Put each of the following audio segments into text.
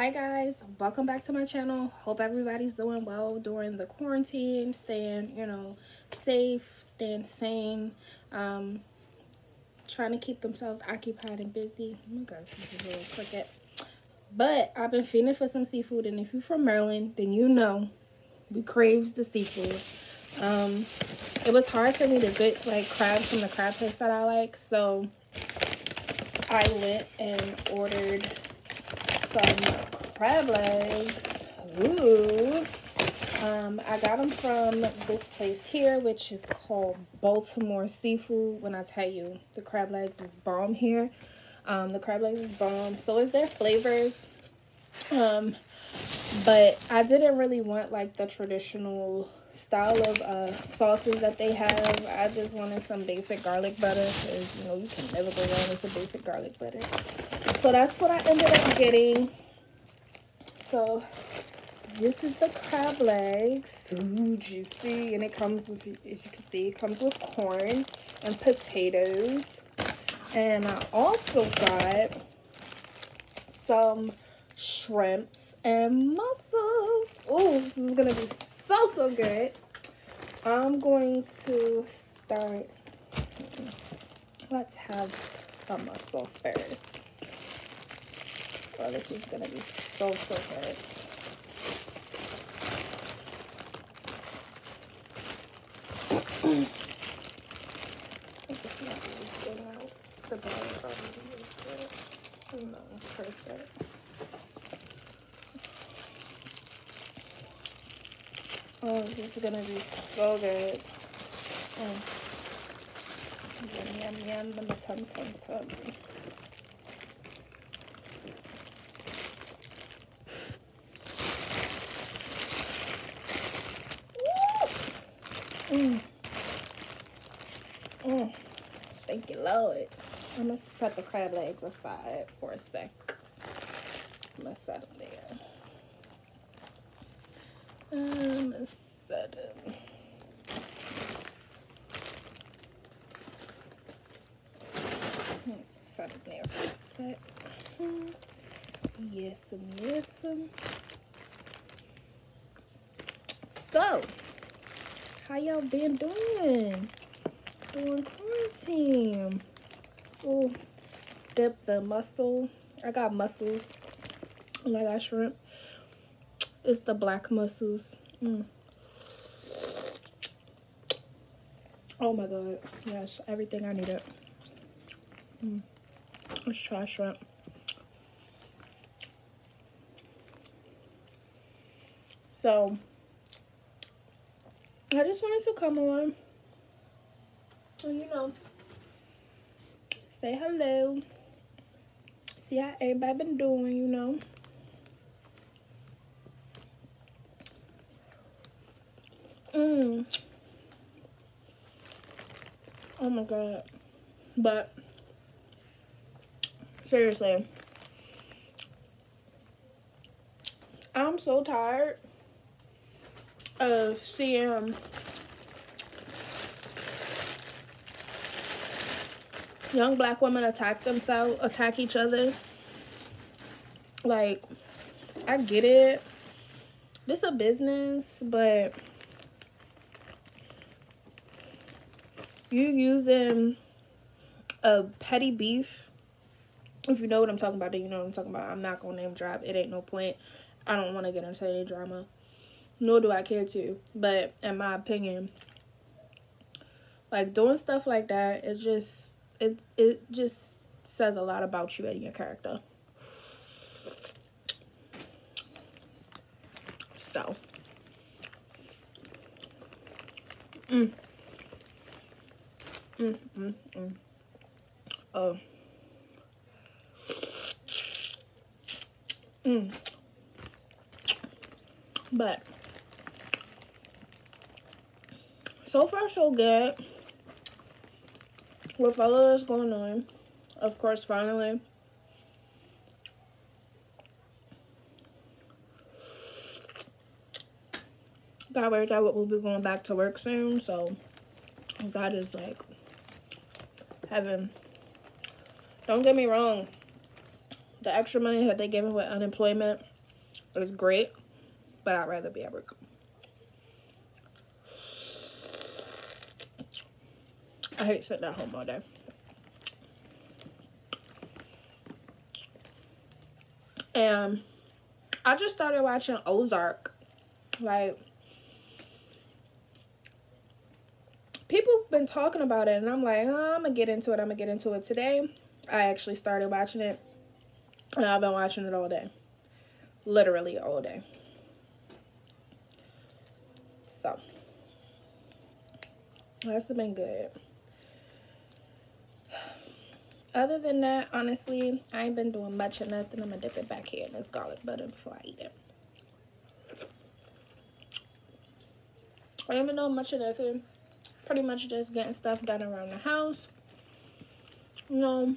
hi guys. Welcome back to my channel. Hope everybody's doing well during the quarantine staying you know safe staying sane um trying to keep themselves occupied and busy. Oh a little crooked but i've been feeling for some seafood and if you're from maryland then you know we craves the seafood. Um it was hard for me to get like crabs from the crab place that i like so i went and ordered some crab legs. Ooh. Um, I got them from this place here, which is called Baltimore Seafood. When I tell you, the crab legs is bomb here. Um, the crab legs is bomb. So is their flavors. Um, but I didn't really want like the traditional style of uh, sauces that they have. I just wanted some basic garlic butter because, you know, you can never go wrong with some basic garlic butter. So that's what I ended up getting. So this is the crab legs. Ooh, juicy. And it comes with, as you can see, it comes with corn and potatoes. And I also got some shrimps and mussels. Oh, this is going to be so, so good. I'm going to start. Let's have a mussel first. Oh, this is going to be so, so good. No, perfect. Oh, this is gonna be so good. Mm. Yum, yum, yum, yum, tum, tum, tum. Mm. Mm. Thank you, Lord. I'm gonna set the crab legs aside for a sec. I'm gonna set them there. Um, set them. Set them there for a sec. Yes, um, yes. um. So, how y'all been doing? Doing quarantine. Oh, dip the mussel. I got mussels. And I got shrimp. It's the black mussels. Mm. Oh my god. Yes, everything I needed. Mm. Let's try shrimp. So, I just wanted to come on. Well, you know, say hello. See how everybody been doing, you know. Mmm. Oh my god. But seriously, I'm so tired of seeing young black women attack themselves, attack each other. Like, I get it. This a business, but you using a petty beef. If you know what I'm talking about, then you know what I'm talking about. I'm not gonna name drop. It ain't no point. I don't want to get into any drama nor do I care to. But in my opinion, like doing stuff like that, it just it it just says a lot about you and your character. So, mm, mm, mm, mm. Oh. Mm. But so far so good with all of this going on. Of course, finally. Got word that we'll be going back to work soon, so that is like heaven. Don't get me wrong. The extra money that they gave me with unemployment is great, but I'd rather be at work. I hate sitting at home all day. And I just started watching Ozark. Like, people been talking about it, and I'm like, oh, I'm gonna get into it. I'm gonna get into it today. I actually started watching it, and I've been watching it all day, literally all day. So that's been good. Other than that, honestly, I ain't been doing much of nothing. I'm gonna dip it back here in this garlic butter before I eat it. I ain't been doing much of nothing pretty much just getting stuff done around the house. You know,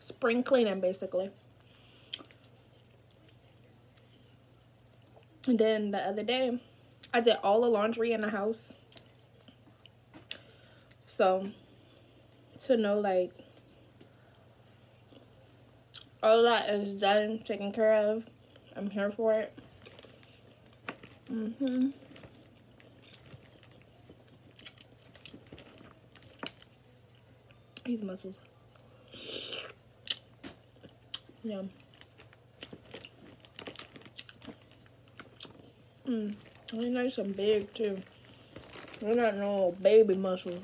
spring cleaning basically. And then the other day, I did all the laundry in the house. So, to know like all that is done, taken care of, I'm here for it. Mm-hmm. These mussels. Yeah. Mmm. They're nice and big too. They're not no baby mussels.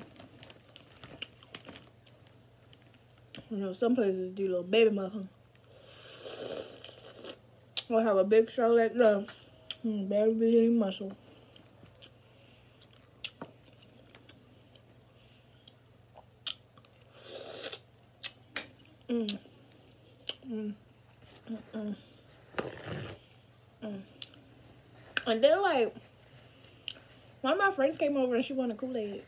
You know, some places do little baby mussels. I'll have a big show like. Mm, baby mussel. Mm. Mm. Mm -mm. And then, like, one of my friends came over and she wanted Kool-Aid.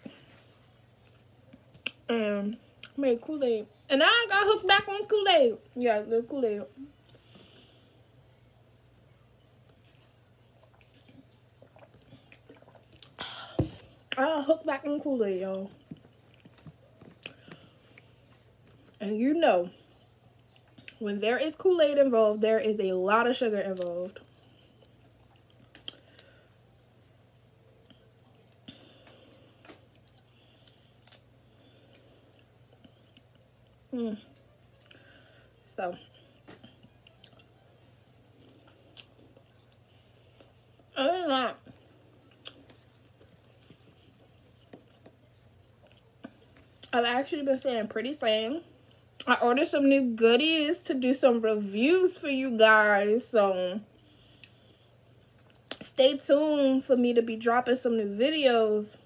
And made Kool-Aid. And I got hooked back on Kool-Aid. Yeah, the Kool-Aid. I hooked back on Kool-Aid, y'all. And you know, when there is Kool-Aid involved, there is a lot of sugar involved. Mm. So, other than I've actually been staying pretty sane. I ordered some new goodies to do some reviews for you guys. So stay tuned for me to be dropping some new videos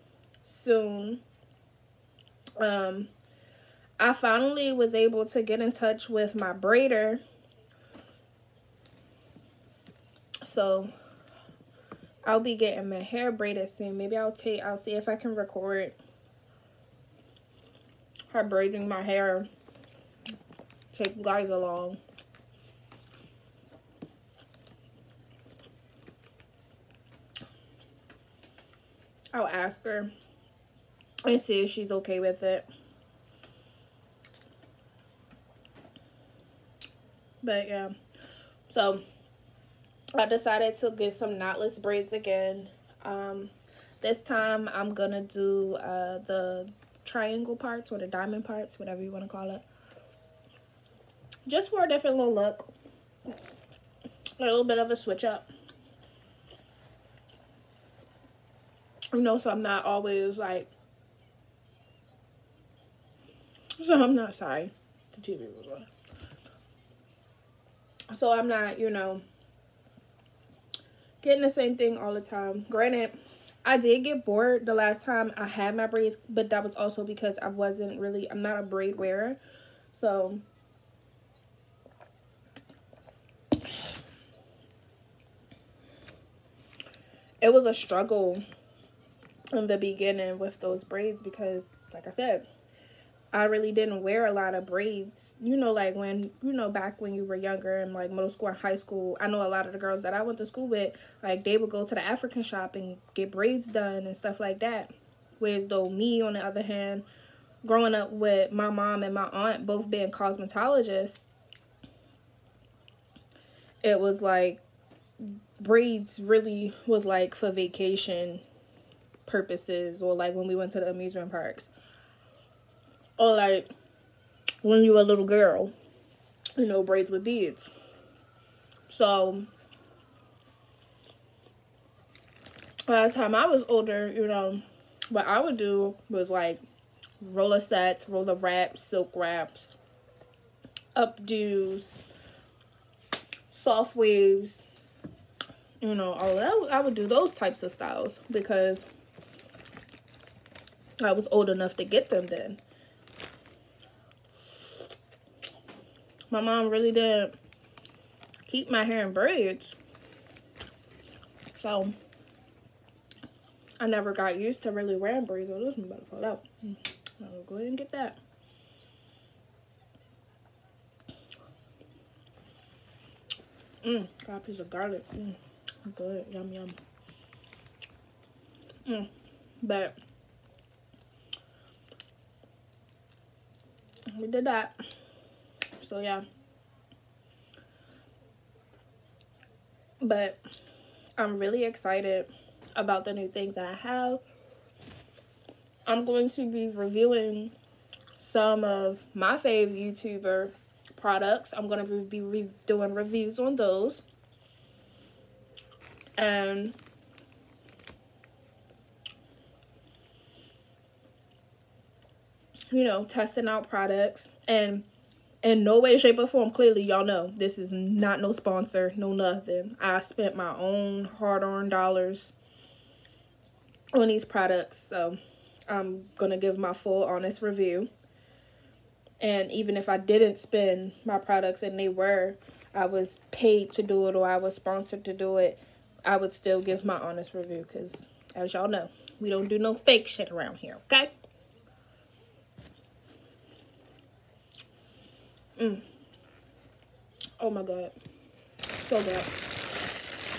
soon. Um, I finally was able to get in touch with my braider. So I'll be getting my hair braided soon. Maybe I'll take I'll see if I can record her braiding my hair take you guys along. I'll ask her and see if she's okay with it. But yeah, so I decided to get some knotless braids again. Um, this time I'm gonna do uh, the triangle parts or the diamond parts, whatever you want to call it just for a different little look. A little bit of a switch up. You know, so I'm not always like, so I'm not sorry. The TV was on. So I'm not, you know, getting the same thing all the time. Granted, I did get bored the last time I had my braids, but that was also because I wasn't really, I'm not a braid wearer. So it was a struggle in the beginning with those braids because like I said, I really didn't wear a lot of braids. You know, like when, you know, back when you were younger in like middle school and high school, I know a lot of the girls that I went to school with, like they would go to the African shop and get braids done and stuff like that. Whereas though me, on the other hand, growing up with my mom and my aunt both being cosmetologists, it was like braids really was like for vacation purposes or like when we went to the amusement parks or like when you were a little girl you know braids with beads so by the time i was older you know what i would do was like roller sets roller wraps silk wraps updos soft waves you know, all that. I would do those types of styles because I was old enough to get them then. My mom really didn't keep my hair in braids. So, I never got used to really wearing braids. Oh, this one about to fall out. I'll go ahead and get that. Mmm, got a piece of garlic. Mm good. Yum, yum. Mm. But we did that. So, yeah. But I'm really excited about the new things that I have. I'm going to be reviewing some of my fave YouTuber products. I'm going to be re doing reviews on those and you know testing out products and in no way shape or form clearly y'all know this is not no sponsor no nothing i spent my own hard-earned dollars on these products so i'm gonna give my full honest review and even if i didn't spend my products and they were i was paid to do it or i was sponsored to do it I would still give my honest review because, as y'all know, we don't do no fake shit around here, okay? Mm. Oh my god. So good.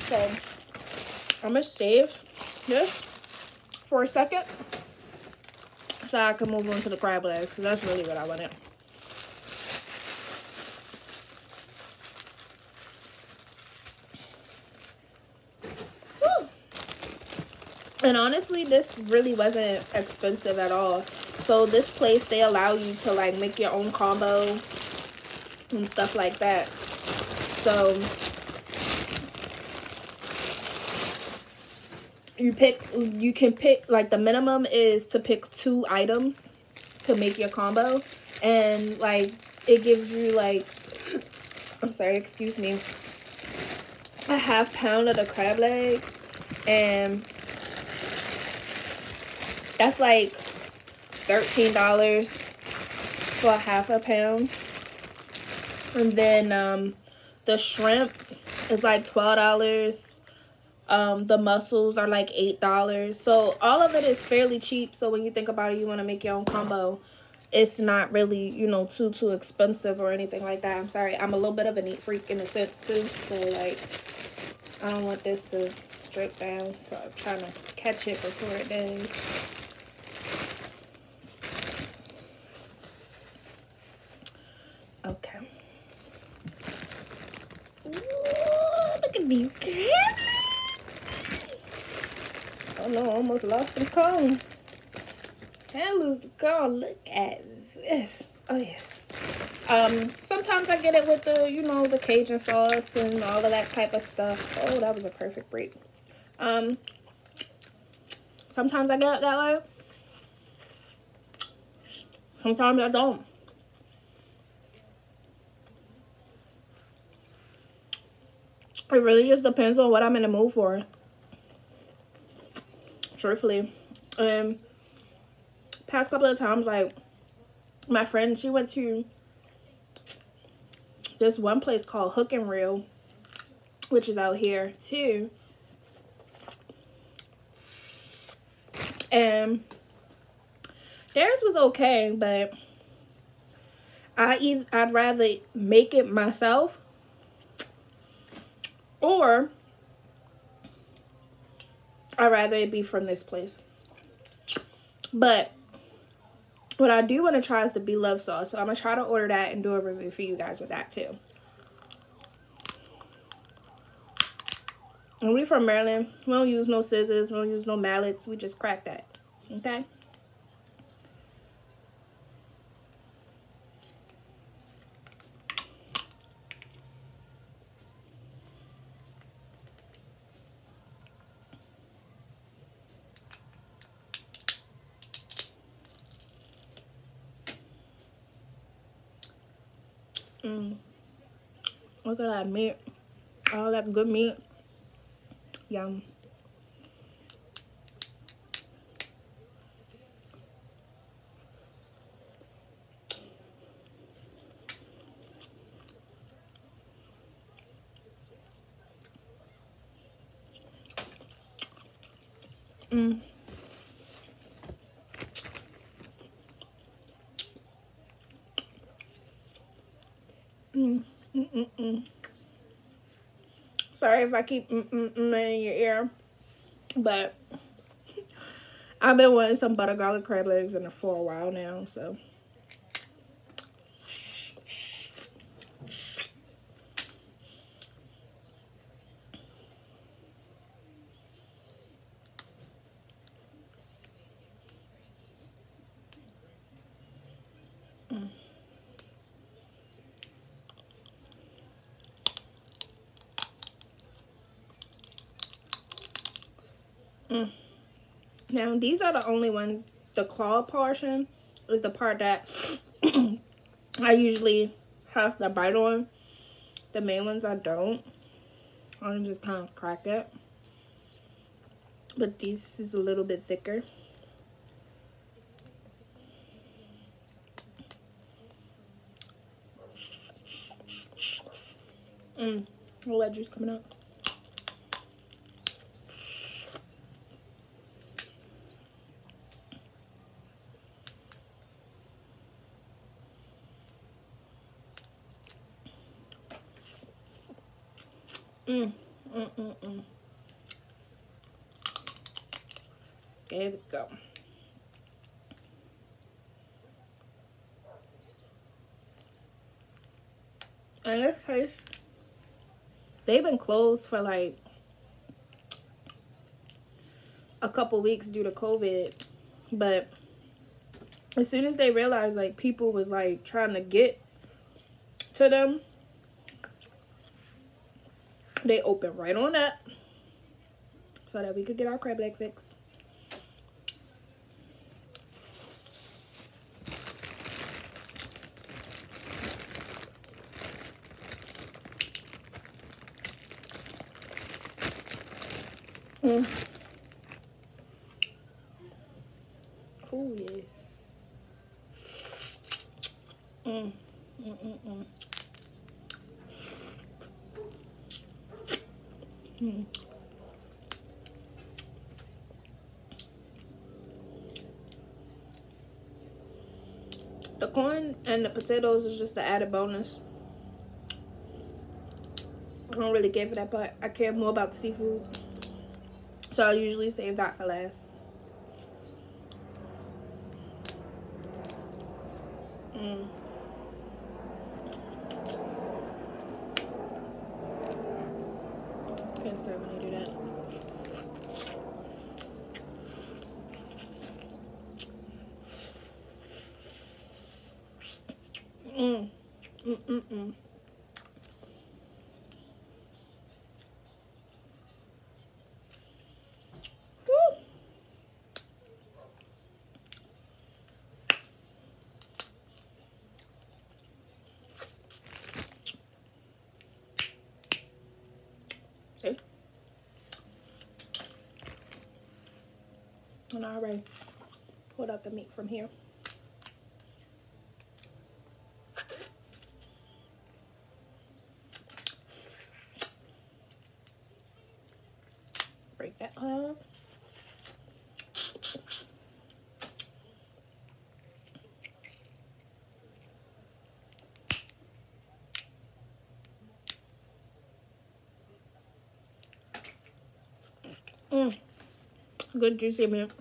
So, I'm to save this for a second so I can move on to the crab legs because that's really what I wanted. And honestly, this really wasn't expensive at all. So this place, they allow you to like make your own combo and stuff like that. So you pick, you can pick, like the minimum is to pick two items to make your combo. And like it gives you like, I'm sorry, excuse me, a half pound of the crab legs and that's like $13 for a half a pound. And then um, the shrimp is like $12. Um, the mussels are like $8. So all of it is fairly cheap. So when you think about it, you want to make your own combo. It's not really, you know, too, too expensive or anything like that. I'm sorry. I'm a little bit of a neat freak in a sense too. So like, I don't want this to drip down. So I'm trying to catch it before it does. Okay. Ooh, at. Oh no, I almost lost some cone. Can't lose the cone. Look at this. Oh yes. Um, sometimes I get it with the, you know, the Cajun sauce and all of that type of stuff. Oh, that was a perfect break. Um, sometimes I get it that way. Sometimes I don't. It really just depends on what I'm in the mood for. Truthfully. Um, past couple of times, like, my friend, she went to this one place called Hook and Reel, which is out here, too. And theirs was okay, but I I'd rather make it myself or I'd rather it be from this place. But what I do want to try is the Beloved sauce. So I'm going to try to order that and do a review for you guys with that too. And we from Maryland. We don't use no scissors. We don't use no mallets. We just crack that. Okay? Mm. Look at that meat. All that good meat. Yum. Mm. Mm, Sorry if I keep in your ear, but I've been wanting some butter garlic crab legs in for a while now, so. Mm. Now, these are the only ones, the claw portion is the part that I usually have to bite on. The main ones I don't. I just kind of crack it. But this is a little bit thicker. Mmm, that juice coming out. Mm, mm, mm. There we go. In this case, they've been closed for like a couple weeks due to COVID. But as soon as they realized like people was like trying to get to them, they open right on up so that we could get our crab leg fix. Mm. Oh, yes. Mm. Mm, mm, mm. The corn and the potatoes is just the added bonus. I don't really care for that part. I care more about the seafood. So I usually save that for last. Mm. Mm-mm-mm. See? And I already pulled out the meat from here. Mm. Good juicy meat.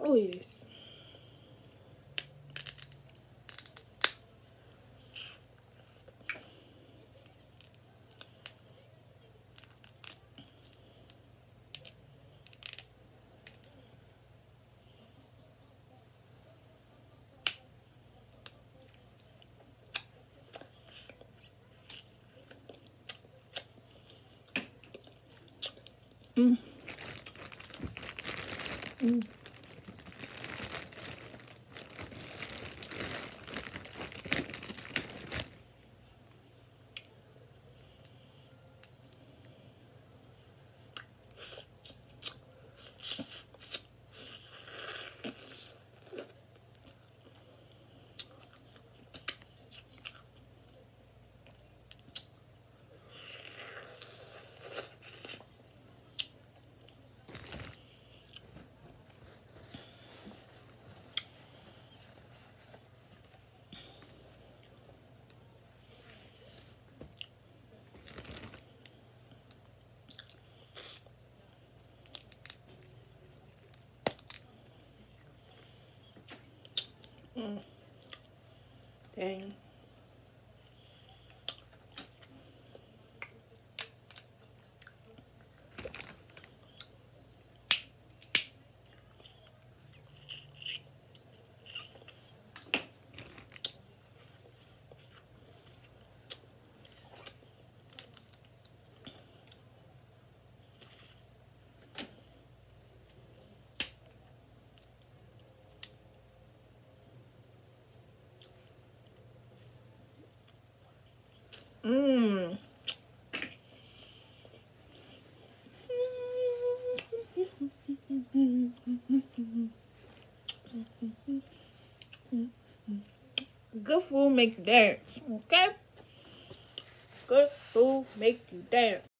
Oh yes. Mm. Mm. Mm. Dang. Mmm. Good food make you dance, okay? Good food make you dance.